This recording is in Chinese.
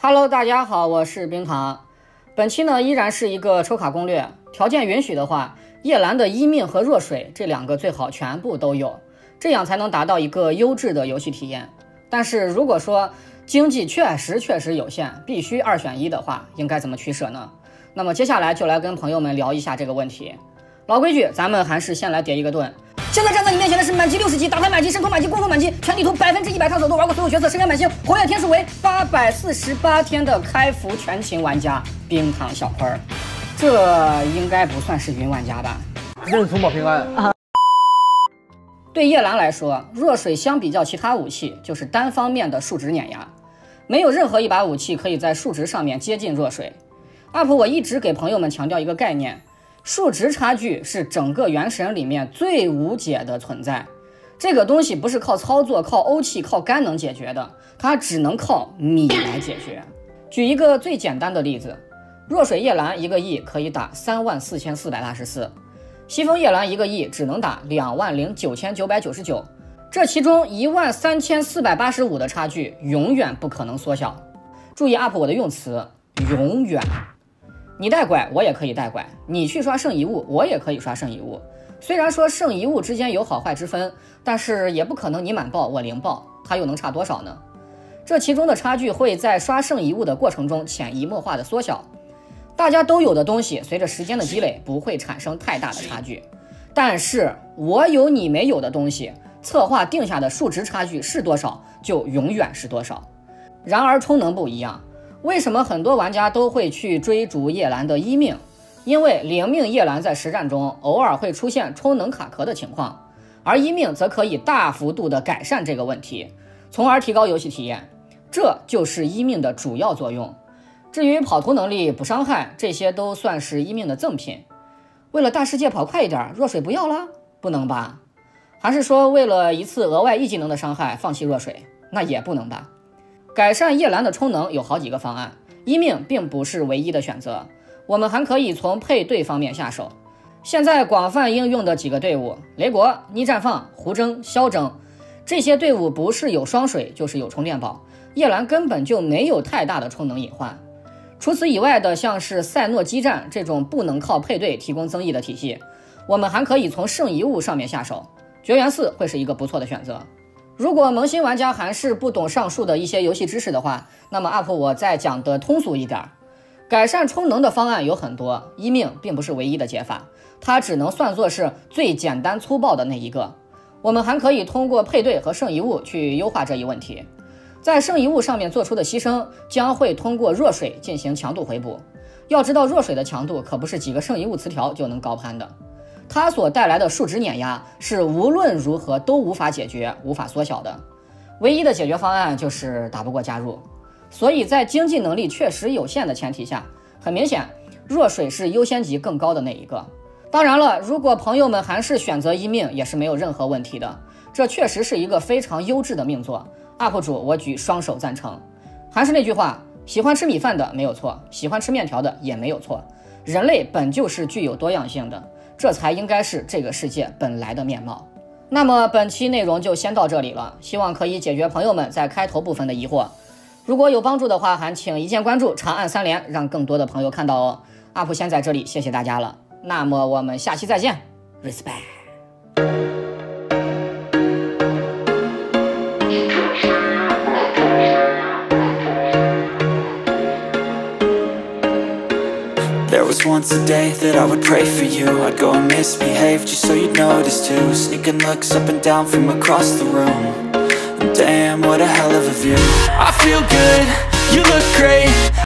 Hello，大家好，我是冰糖。本期呢依然是一个抽卡攻略，条件允许的话，夜兰的一命和弱水这两个最好全部都有，这样才能达到一个优质的游戏体验。但是如果说经济确实确实有限，必须二选一的话，应该怎么取舍呢？那么接下来就来跟朋友们聊一下这个问题。老规矩，咱们还是先来叠一个盾。现在站在你面前的是满级六十级，打牌满级，神通满级，攻防满级，全地图百分之一百上手，都玩过所有角色，神感满星，活跃天数为八百四十八天的开服全勤玩家冰糖小坤儿，这应该不算是云玩家吧？认同保平安。对夜兰来说，弱水相比较其他武器就是单方面的数值碾压，没有任何一把武器可以在数值上面接近弱水。UP 我一直给朋友们强调一个概念。数值差距是整个原神里面最无解的存在，这个东西不是靠操作、靠欧气、靠肝能解决的，它只能靠米来解决。举一个最简单的例子，弱水夜兰一个 E 可以打三万四千四百八十四，西风夜兰一个 E 只能打两万零九千九百九十九，这其中一万三千四百八十五的差距永远不可能缩小。注意 UP 我的用词，永远。你带拐，我也可以带拐；你去刷圣遗物，我也可以刷圣遗物。虽然说圣遗物之间有好坏之分，但是也不可能你满爆我零爆，它又能差多少呢？这其中的差距会在刷圣遗物的过程中潜移默化的缩小。大家都有的东西，随着时间的积累不会产生太大的差距。但是我有你没有的东西，策划定下的数值差距是多少，就永远是多少。然而充能不一样。为什么很多玩家都会去追逐叶兰的一命？因为零命叶兰在实战中偶尔会出现充能卡壳的情况，而一命则可以大幅度的改善这个问题，从而提高游戏体验。这就是一命的主要作用。至于跑图能力、补伤害这些，都算是一命的赠品。为了大世界跑快一点，弱水不要了？不能吧？还是说为了一次额外一技能的伤害放弃弱水？那也不能吧？改善叶兰的充能有好几个方案，一命并不是唯一的选择，我们还可以从配对方面下手。现在广泛应用的几个队伍，雷国、逆绽放、胡征、萧征，这些队伍不是有双水，就是有充电宝，叶兰根本就没有太大的充能隐患。除此以外的，像是赛诺基站这种不能靠配对提供增益的体系，我们还可以从圣遗物上面下手，绝缘四会是一个不错的选择。如果萌新玩家还是不懂上述的一些游戏知识的话，那么 UP 我再讲的通俗一点，改善充能的方案有很多，一命并不是唯一的解法，它只能算作是最简单粗暴的那一个。我们还可以通过配对和圣遗物去优化这一问题，在圣遗物上面做出的牺牲将会通过弱水进行强度回补。要知道弱水的强度可不是几个圣遗物词条就能高攀的。它所带来的数值碾压是无论如何都无法解决、无法缩小的，唯一的解决方案就是打不过加入。所以在经济能力确实有限的前提下，很明显，弱水是优先级更高的那一个。当然了，如果朋友们还是选择一命，也是没有任何问题的。这确实是一个非常优质的命座，UP 主我举双手赞成。还是那句话，喜欢吃米饭的没有错，喜欢吃面条的也没有错。人类本就是具有多样性的。这才应该是这个世界本来的面貌。那么本期内容就先到这里了，希望可以解决朋友们在开头部分的疑惑。如果有帮助的话，还请一键关注，长按三连，让更多的朋友看到哦。UP 先在这里，谢谢大家了。那么我们下期再见，respect。There was once a day that I would pray for you. I'd go and misbehave just so you'd notice too. Sneaking looks up and down from across the room. And Damn, what a hell of a view. I feel good, you look great